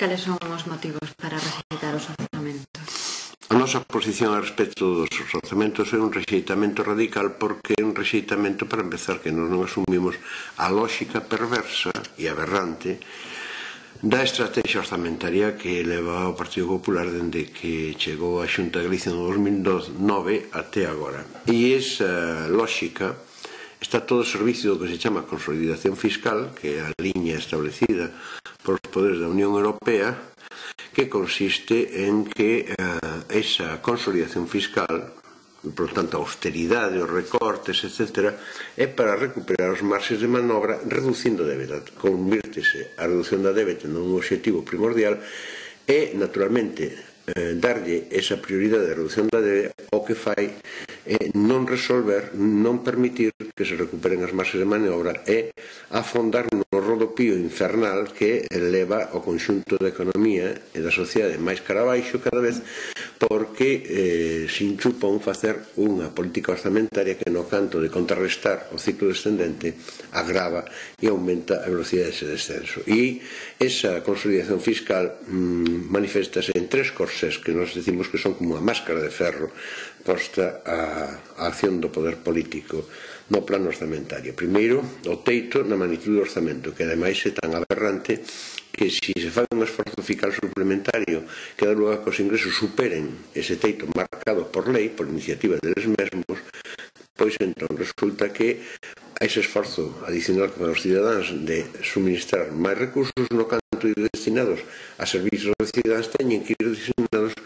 Cales son os motivos para rexeitar os orzamentos? A nosa posición a respecto dos orzamentos é un rexeitamento radical porque é un rexeitamento para empezar que nos non asumimos a lógica perversa e aberrante da estrategia orzamentaria que leva o Partido Popular dende que chegou a Xunta de Galicia no 2009 até agora. E esa lógica está todo o servicio do que se chama consolidación fiscal, que é a liña establecida polos poderes da Unión Europea, que consiste en que uh, esa consolidación fiscal por tanto, a austeridade, os recortes, etc., é para recuperar os marxes de manobra reducindo a débeda. Convírtese a reducción da débeda nun objetivo primordial e, naturalmente, eh, darlle esa prioridade de reducción da débeda o que fai é non resolver, non permitir que se recuperen as marxes de maniobra e afondar no rodopío infernal que eleva o conxunto da economía e da sociedade máis cara baixo cada vez porque eh, sin supón facer unha política orzamentaria que no canto de contrarrestar o ciclo descendente agrava e aumenta a velocidade dese descenso. E esa consolidación fiscal mmm, manifestase en tres corsés que nos decimos que son como unha máscara de ferro posta a, a acción do poder político no plano orzamentario. Primeiro, o teito na magnitude do orzamento, que ademais é tan aberrante que si se fai un esforzo fiscal suplementario que dá lugar que os ingresos superen ese teito marcado por lei, por iniciativa deles mesmos, pois entón resulta que a ese esforzo adicional que os cidadáns de suministrar máis recursos no canto ir destinados a servizos aos cidadáns teñen que ir destinados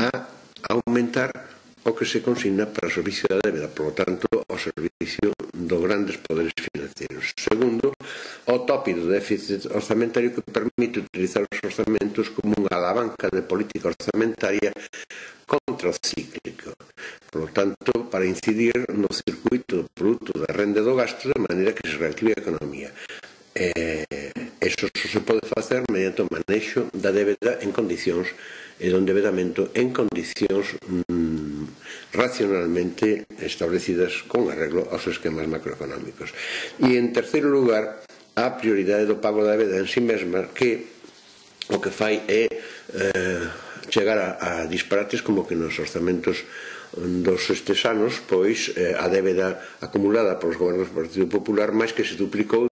a aumentar o que se consigna para o servicio da débeda, polo tanto, ao servicio dos grandes poderes financeiros. Segundo, tópido déficit orzamentario que permite utilizar os orzamentos como unha alavanca de política orzamentaria contracíclico. Por lo tanto, para incidir no circuito do produto da renda do gasto de maneira que se reactive a economía. Eh, eso só se pode facer mediante o manexo da débeda en condicións e do endevedamento en condicións mm, racionalmente establecidas con arreglo aos esquemas macroeconómicos. E en terceiro lugar, a prioridade do pago da débeda en si sí mesma que o que fai é eh, chegar a, a disparates como que nos orzamentos dos estes anos pois eh, a débeda acumulada polos gobernos do Partido Popular máis que se duplicou